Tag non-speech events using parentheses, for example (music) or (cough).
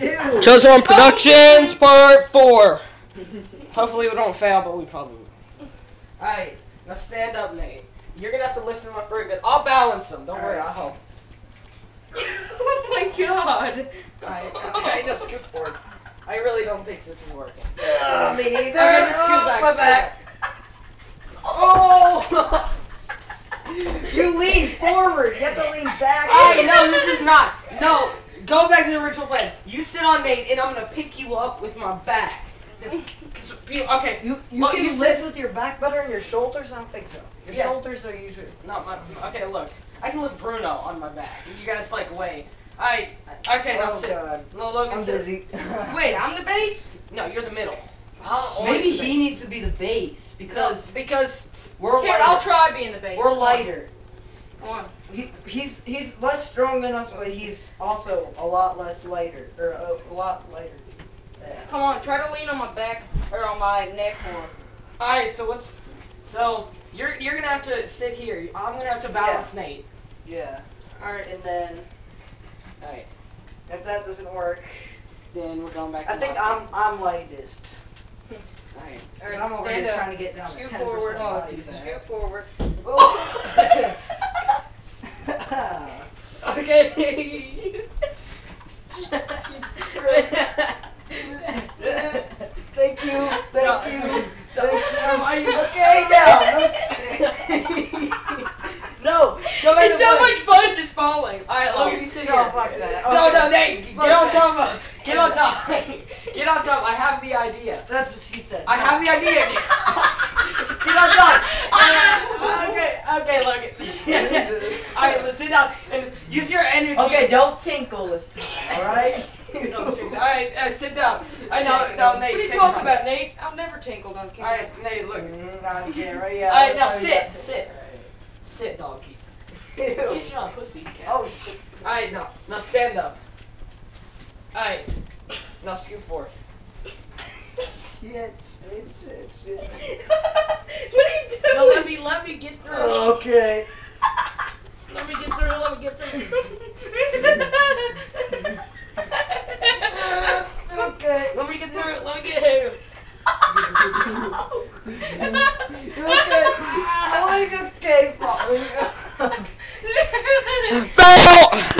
Ew. Chosen (laughs) One Productions Part 4. Hopefully we don't fail, but we probably will. Alright, now stand up, Nate. You're gonna have to lift him up very good. I'll balance him. Don't worry, I'll help. (laughs) oh my god. Alright, okay, now scoot forward. I really don't think this is working. Uh, me neither. Okay, just scoot Oh, back. my back. back. Oh! (laughs) You lean forward. You have to lean back. Alright, no, this is not. No, go back to the original plan. You sit on Nate, and I'm gonna pick you up with my back. Just- 'cause people- okay, You you Well, can you lift said- with your back better than your shoulders. I don't think so. Your Yeah. shoulders are usually. not my. Okay, look. I can lift Bruno on my back. You guys like wait. I okay, now oh sit. god. No, look, I'm sit. dizzy. (laughs) Wait, I'm the base? No, you're the middle. Maybe the he needs to be the base Because because because we're Here, lighter. I'll try being the base. We're Come on. lighter. Come on. He, he's he's less strong than us, but he's also a lot less lighter or a, a lot lighter. Yeah. Come on, try to lean on my back or on my neck more. Alright, so what's so you're you're gonna have to sit here. I'm gonna have to balance Nate. Yeah. Alright. And then Alright, if that doesn't work, then we're going back. To I think I'm I'm lightest. (laughs) Alright. And I'm Alright, over stand here trying to get down to 10% forward. body Scoot forward. Oh. (laughs) (laughs) Okay. Thank you, thank you, thank you. you. Okay, down. No, go (laughs) back It's so play. much fun just falling. Alright, oh, look, you sit no, here. fuck that. No, Okay. no, Nate, get Fuck on top of Get on top. (laughs) Get on top. I have the idea. That's what she said. I have the idea. Get on top. okay, okay, look. Sit down and use your energy. Okay, don't tinkle this time. All right. (laughs) Alright, uh, sit down. I know, no, Nate. What are you talking about, Nate? I've never tinkled on camera. Alright, Nate, look. Mm, on camera, yeah. Alright, now that's how you sit, sit. Sit, doggy. Ew. Get your pussy. Oh shit. Alright, now, now stand up. Alright, now scoot forward. Shit, shit, shit, shit. (laughs) what are you doing? No, let me, let me get through. (laughs) Okay. okay. Only good game. Fail!